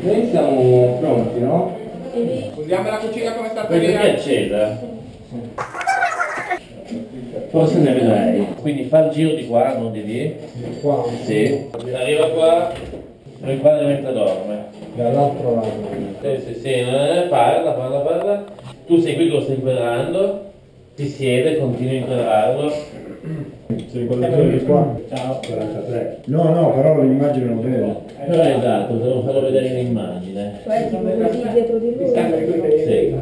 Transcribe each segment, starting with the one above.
Noi siamo pronti, no? Usiamo la cucina come sta qui è accesa. Forse ne vedrai. Quindi fa il giro di qua, non di lì. Qua, Sì. Arriva qua. Poi qua mentre dorme. dall'altro lato. Sì, sì, sì, eh, parla, parla, parla. Tu sei qui che lo stai inquadrando. Ti siede, continui a inquadrarlo. Si ricollega di qua. Ciao. 43. No, no, però l'immagine non vedo. Però è esatto, devo farlo vedere in immagine. Cioè, tipo così dietro di lui. Sì.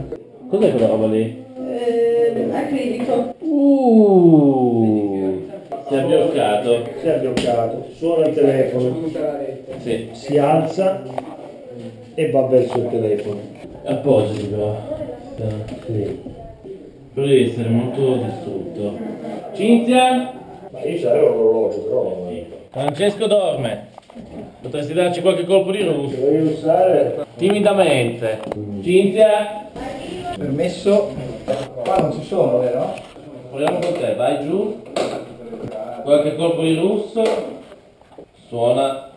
Cos'è quella roba lì? Eh, acrilico. Uh, si è bloccato. Si è bloccato, suona il telefono, Sì. si alza e va verso il telefono. Appoggiati però. Sì. Però devi essere molto distrutto. Cinzia? Ma io sarei orologio, però. Francesco dorme. Potresti darci qualche colpo di russo? Devo usare. Timidamente. Cinzia? Permesso. Qua non ci sono, vero? Proviamo con te, vai giù. Qualche colpo di russo. Suona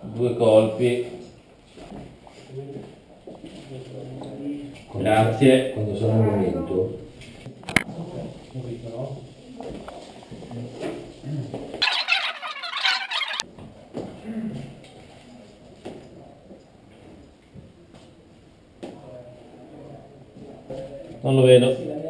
due colpi. Grazie. Quando sarà il momento. Non lo vedo.